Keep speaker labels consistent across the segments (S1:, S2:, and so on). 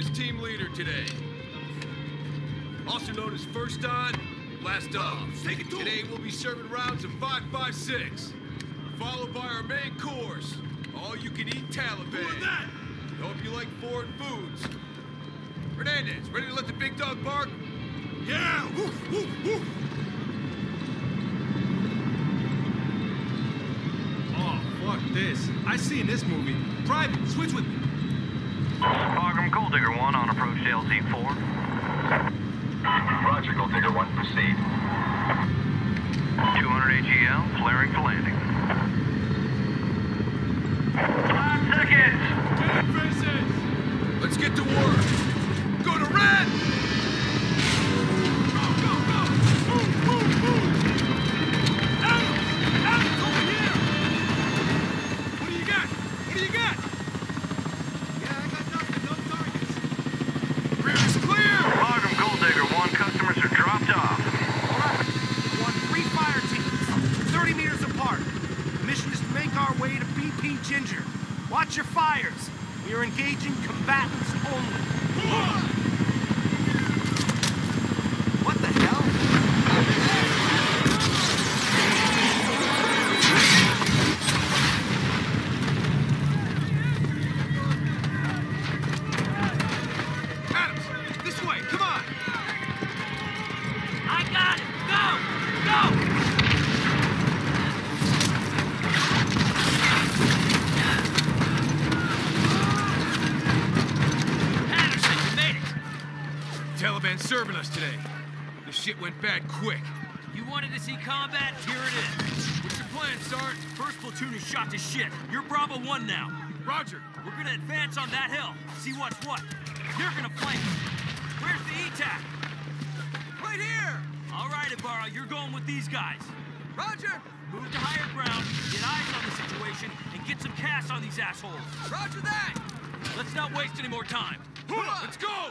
S1: as team leader today. Also known as first on, last off.
S2: Take it to
S1: Today we'll be serving rounds of 5.56, followed by our main course, all you can eat Taliban.
S2: that?
S1: Hope you like foreign foods. Hernandez, ready to let the big dog bark?
S2: Yeah! Woof, woof, woof!
S3: Oh, fuck this. I seen this movie. Private, switch with me.
S4: Gold Digger 1 on approach to LZ4.
S5: Roger, Gold Digger 1, proceed.
S4: 200 AGL, flaring for landing. Five seconds!
S1: Let's get to work. Serving us today. This shit went bad quick.
S6: You wanted to see combat? Here it is.
S1: What's your plan, Sarge?
S6: First platoon is shot to shit. You're Bravo 1 now.
S1: Roger.
S6: We're gonna advance on that hill. See what's what. You're gonna flank. Where's the ETAC?
S1: Right here!
S6: All right, Ibarra, you're going with these guys.
S1: Roger!
S6: Move to higher ground, get eyes on the situation, and get some CAS on these assholes.
S1: Roger that!
S6: Let's not waste any more time.
S1: Let's go!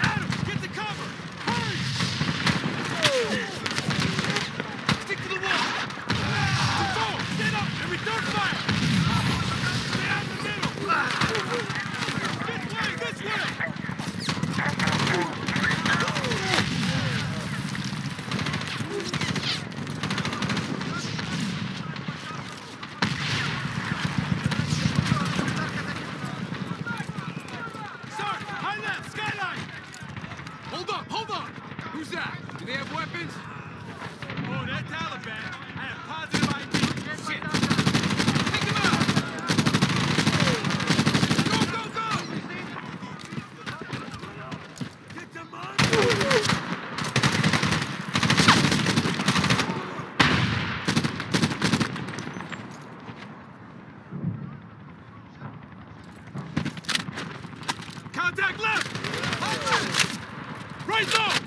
S2: Adam, get the cover! Hurry! Stick to the wall! Control, stand up and return fire! Stay out in the middle! This way, this way! Start! High left, skyline!
S1: Hold up, hold on! Who's that? Do they have weapons?
S2: Oh, that Taliban. I have positive ID.
S1: Shit! Take them out! Go, go, go!
S2: Get them on! Contact left! Right zone!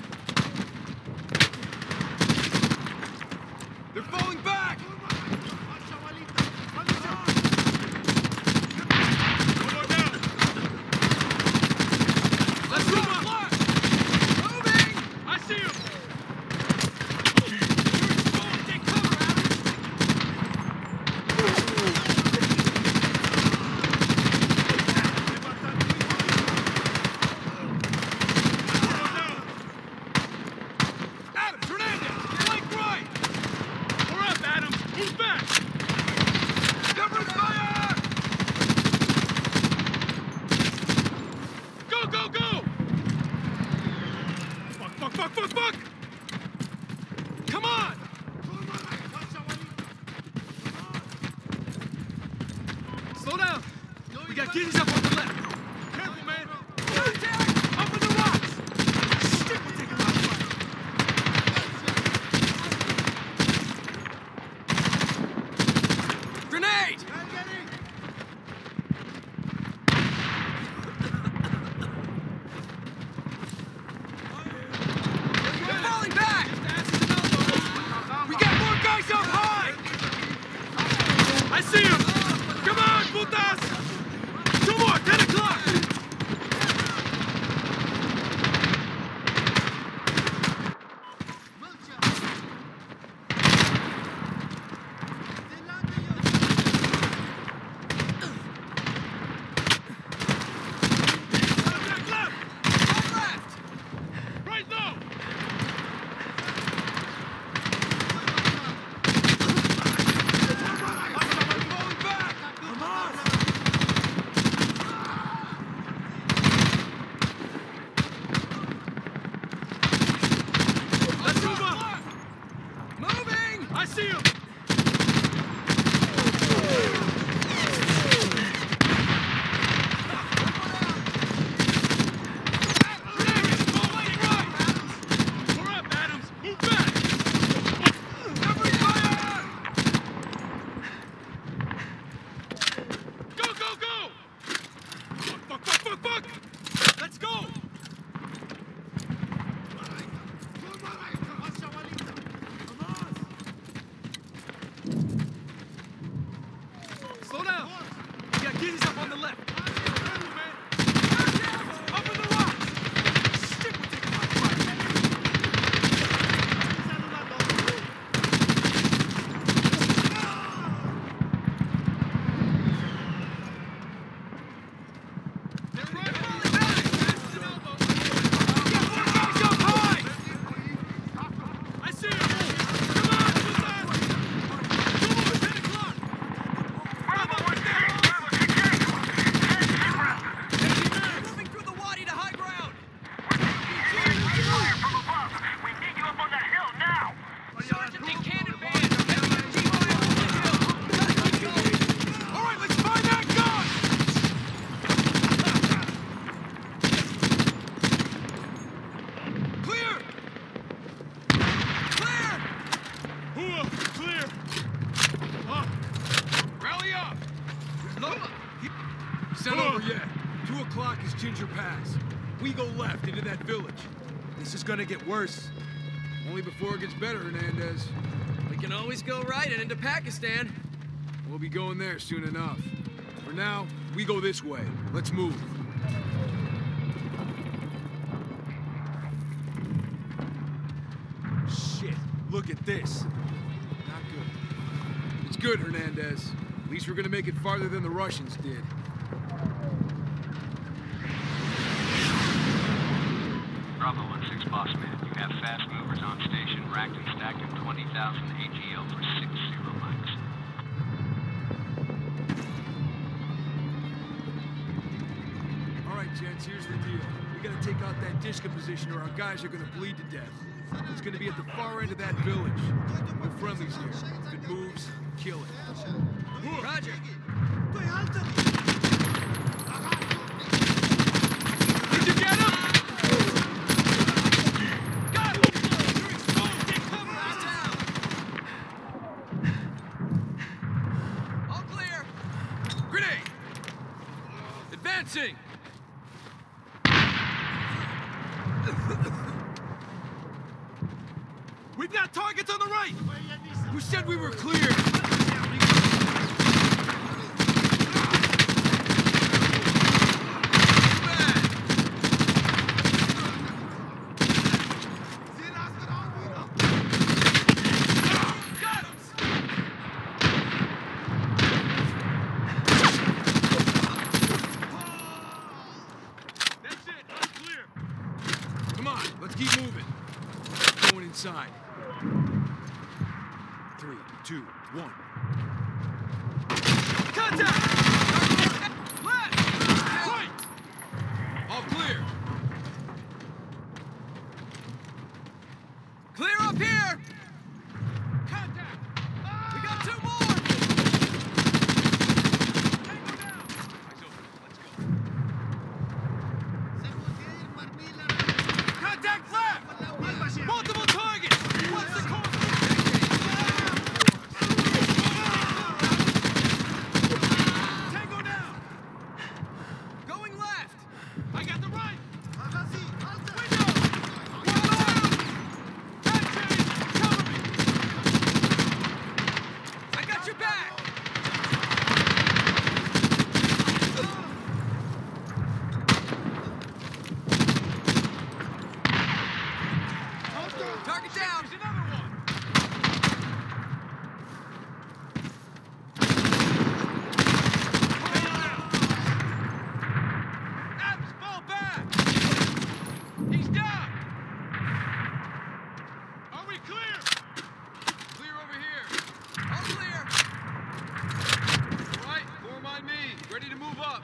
S1: They're falling not over yet. Two o'clock is Ginger Pass. We go left into that village. This is gonna get worse. Only before it gets better, Hernandez.
S6: We can always go right and into Pakistan.
S1: We'll be going there soon enough. For now, we go this way. Let's move. Shit, look at this. Not good. It's good, Hernandez. At least we're gonna make it farther than the Russians did.
S7: Bravo 1-6 boss man. You have fast movers on station, racked and stacked at 20,000 AGL for 60 mics.
S1: All right, gents, here's the deal. We gotta take out that Dishka position or our guys are gonna bleed to death. It's gonna be at the far end of that village. No friendlies here. If it moves, kill it.
S6: Roger.
S2: Did you get him? Got him! You're exposed! Get cover!
S6: He's down. All clear.
S1: Grenade! Advancing!
S2: We've got targets on the right!
S1: Who said we were clear?
S2: Got him! That's it! Unclear!
S1: Come on, let's keep moving. Going inside. Three, two, one.
S2: Contact! Left! Right!
S1: All clear.
S6: Clear up here.
S2: Contact!
S6: We got two more.
S2: Tango down! Eyes open. Let's go. Contact left! Multiple targets! What's the course? Tango down!
S6: Going left.
S2: I got the right! Window! One arm! Head change! Cover me!
S6: I got your back. Target down.
S2: Here's another one! Adams, fall back! He's down! Are we clear?
S1: Clear over here.
S6: All clear.
S1: All right, form on me. Ready to move up.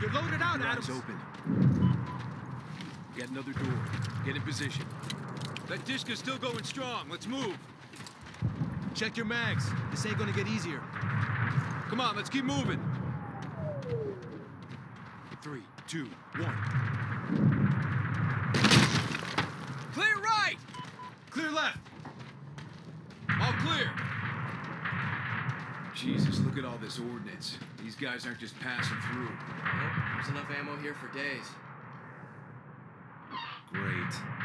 S2: You're loaded out,
S1: Eyes open. Get another door. Get in position. That Dishka's still going strong. Let's move.
S8: Check your mags. This ain't gonna get easier.
S1: Come on, let's keep moving. Three, two, one.
S6: Clear right.
S8: Clear left.
S1: All clear. Jesus, look at all this ordnance. These guys aren't just passing through.
S6: There's enough ammo here for days.
S1: Great.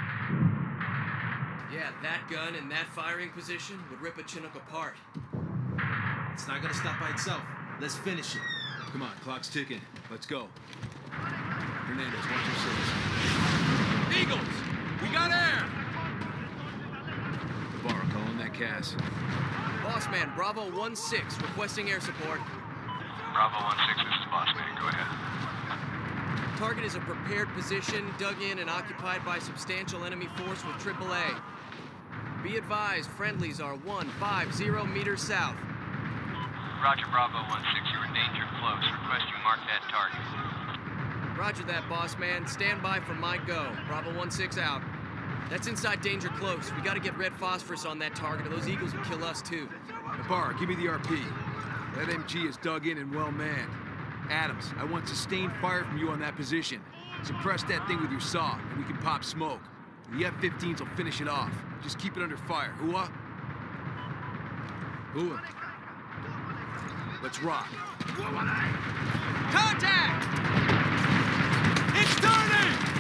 S6: Yeah, that gun in that firing position would rip a Chinook apart.
S3: It's not gonna stop by itself. Let's finish it.
S1: Come on, clock's ticking. Let's go. Hernandez, watch your six. Eagles! We got air! Navarro calling that CAS.
S6: Bossman, Bravo 1-6, requesting air support.
S7: Bravo 1-6, this is Boss Man. Go ahead.
S6: Target is a prepared position, dug in and occupied by substantial enemy force with AAA. Be advised, friendlies are 150 meters south.
S7: Roger, Bravo 1-6, you're in danger close. Request you mark that target.
S6: Roger that, boss man. Stand by for my go. Bravo 1-6 out. That's inside danger close. We gotta get red phosphorus on that target or those eagles will kill us too.
S1: Navarro, give me the RP. That MG is dug in and well manned. Adams, I want sustained fire from you on that position. Suppress that thing with your saw, and we can pop smoke. The F-15s will finish it off. Just keep it under fire. Hua? Hua. Let's rock.
S6: Contact!
S2: It's turning!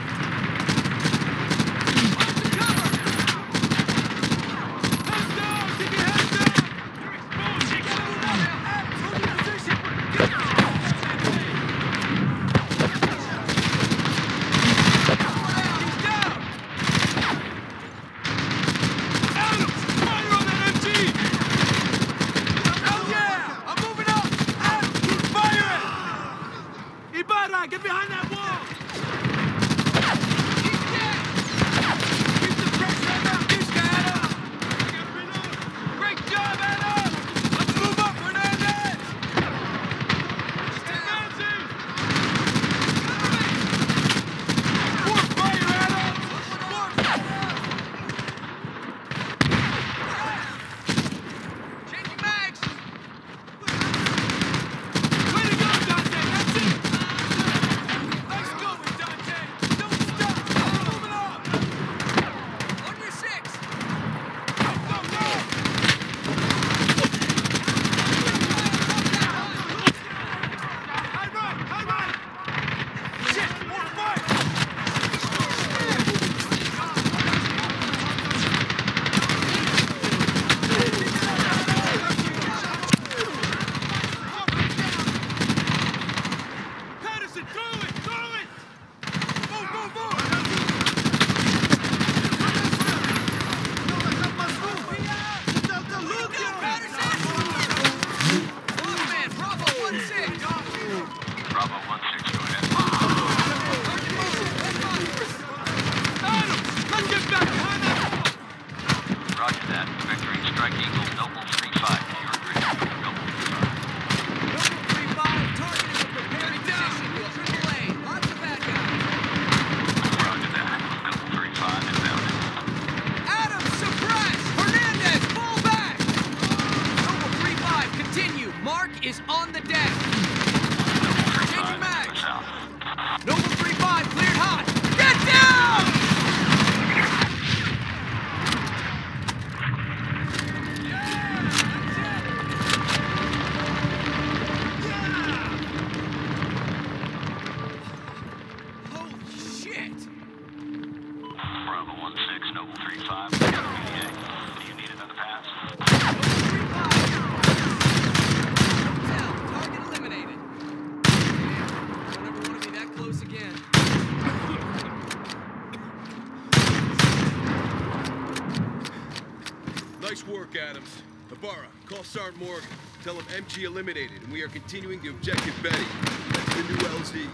S1: Tell him MG eliminated, and we are continuing the objective Betty. That's the new LZ.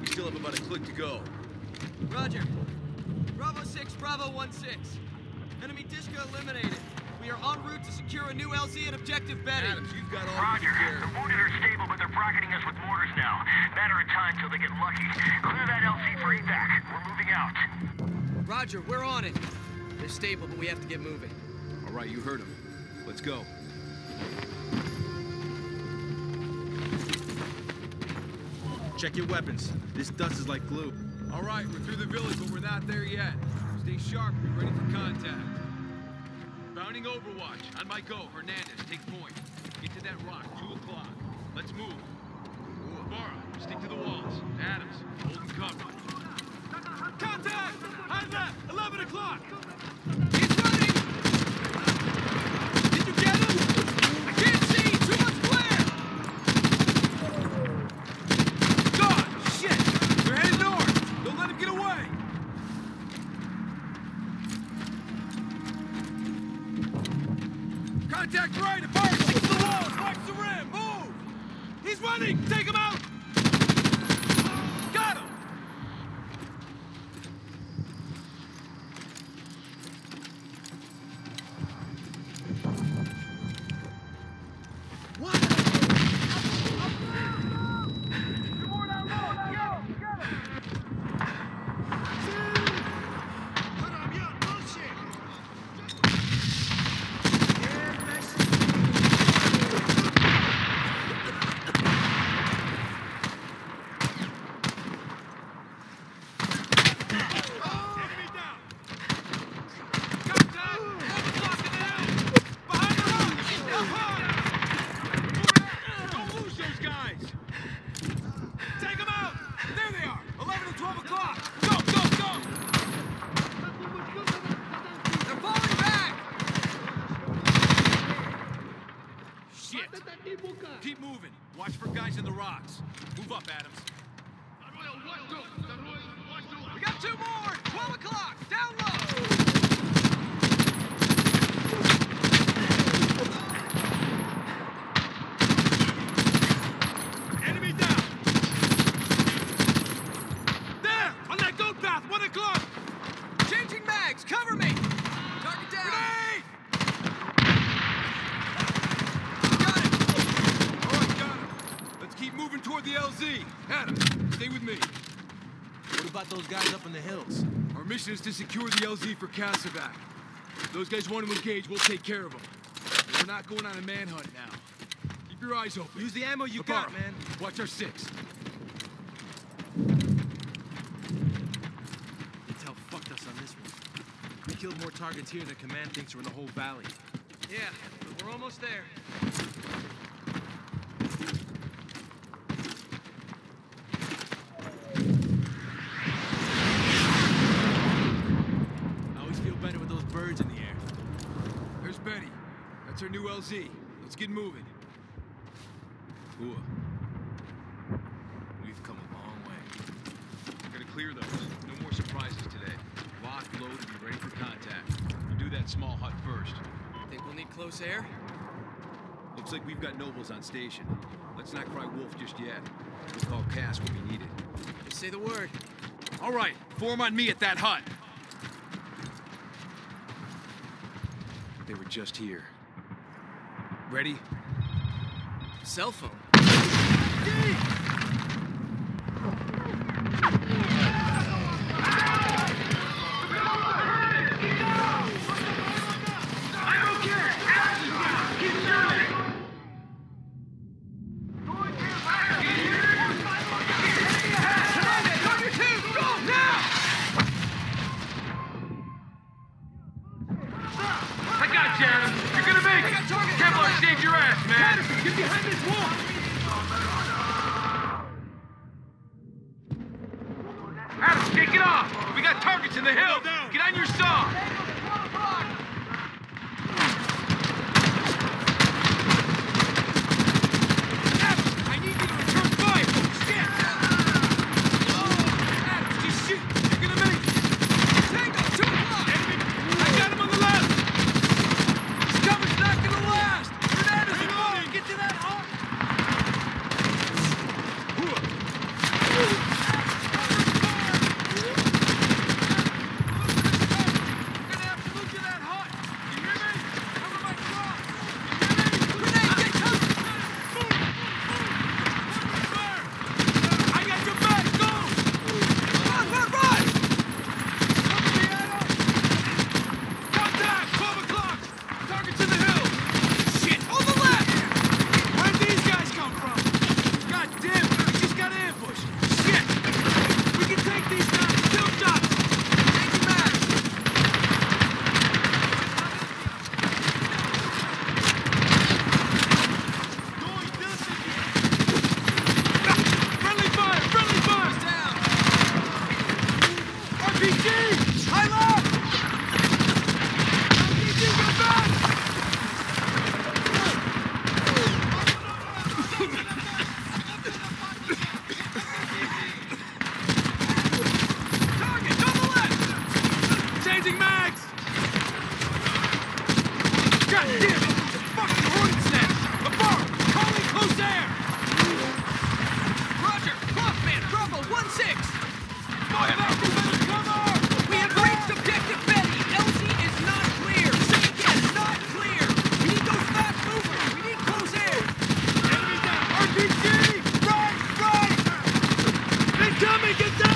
S1: We still have about a click to go.
S6: Roger. Bravo 6, Bravo 1-6. Enemy Dishka eliminated. We are en route to secure a new LZ and Objective Betty.
S1: Adams, you've got all
S4: Roger.
S1: you can
S4: The wounded are stable, but they're bracketing us with mortars now. Matter of time till they get lucky. Clear that LZ for evac. We're moving out.
S6: Roger, we're on it. They're stable, but we have to get moving.
S1: All right, you heard him. Let's go.
S3: Check your weapons. This dust is like glue.
S1: All right, we're through the village, but we're not there yet. Stay sharp. Be ready for contact. Bounding Overwatch. On my go. Hernandez, take point. Get to that rock. Two o'clock. Let's move. Barra, stick to the walls. Adams, hold and cover.
S2: Contact! High left! 11 o'clock! Contact right, apart! The
S1: wall! Flex the rim! Move! He's running! Is to secure the LZ for CASEVAC. If those guys want to engage, we'll take care of them. But we're not going on a manhunt now. Keep your eyes open.
S3: Use the ammo you
S1: Navarro,
S3: got, man.
S1: Watch our six.
S3: Intel fucked us on this one. We killed more targets here than Command thinks are in the whole valley.
S6: Yeah, but we're almost there.
S3: I always feel better with those birds in the air.
S1: There's Benny. LZ. Let's get moving.
S3: We've come a long way.
S1: We're gonna clear those. No more surprises today. Lock, load, and be ready for contact. You do that small hut first.
S6: Think we'll need close air?
S1: Looks like we've got nobles on station. Let's not cry wolf just yet. We'll call CAS when we need it.
S6: Just say the word.
S1: All right, form on me at that hut. They were just here. Ready?
S6: Cell phone.
S2: gonna!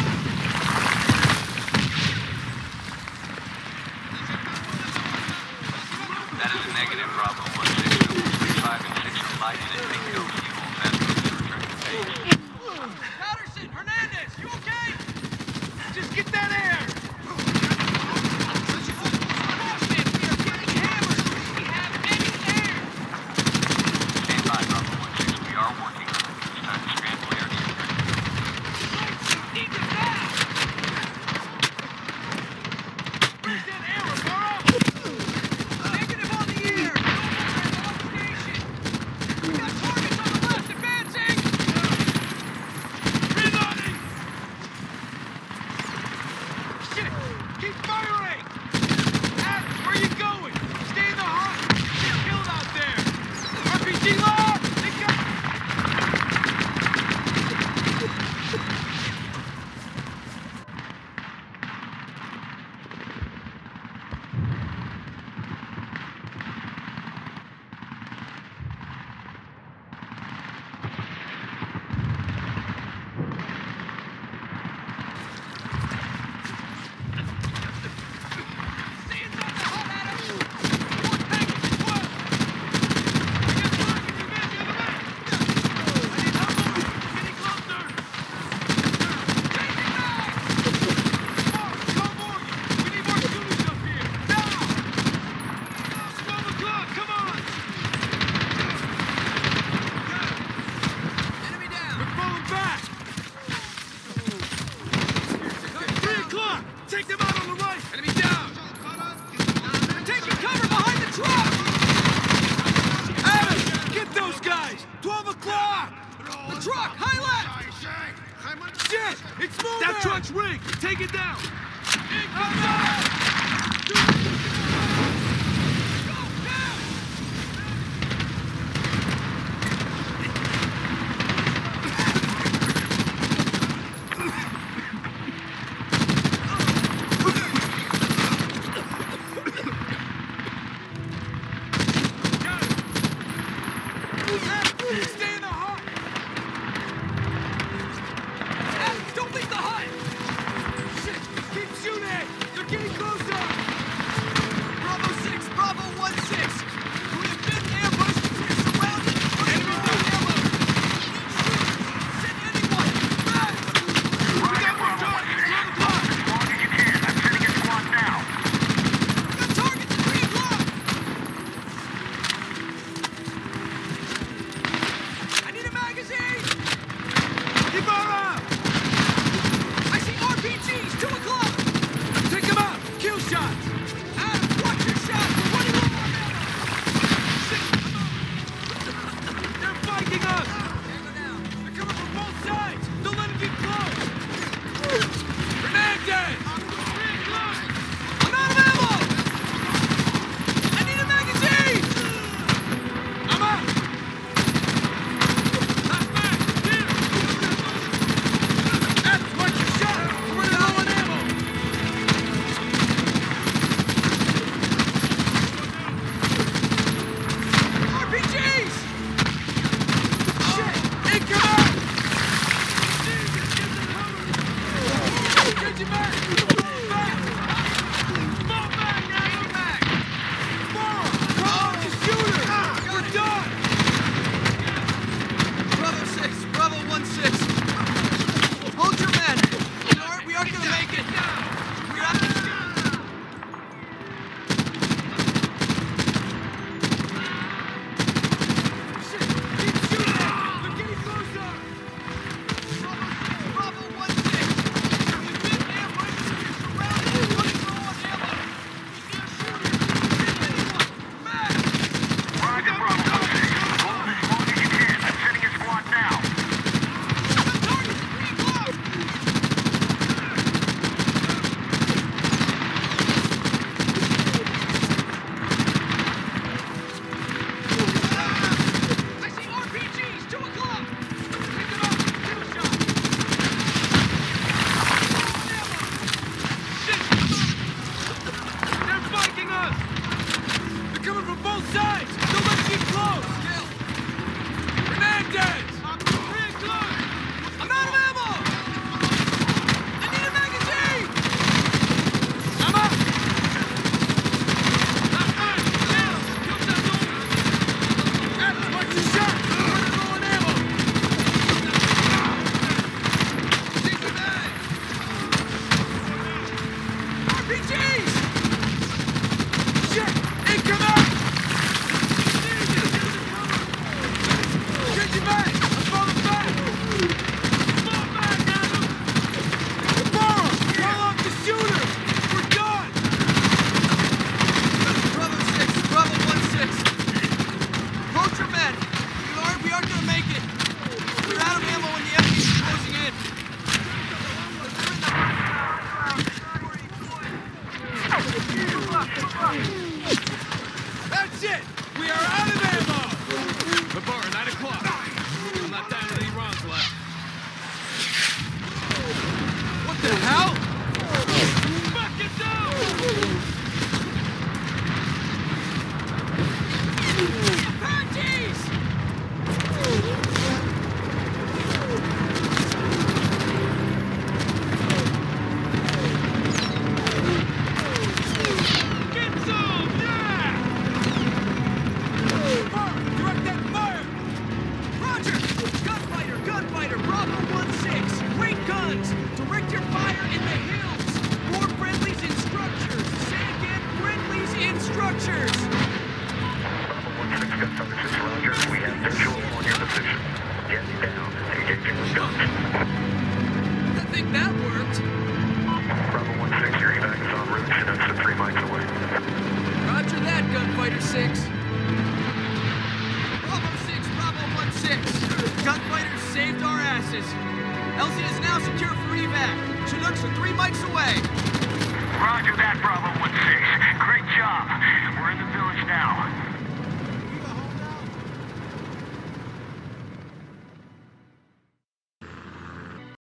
S6: That
S3: truck's rigged! Take it down!
S1: Stay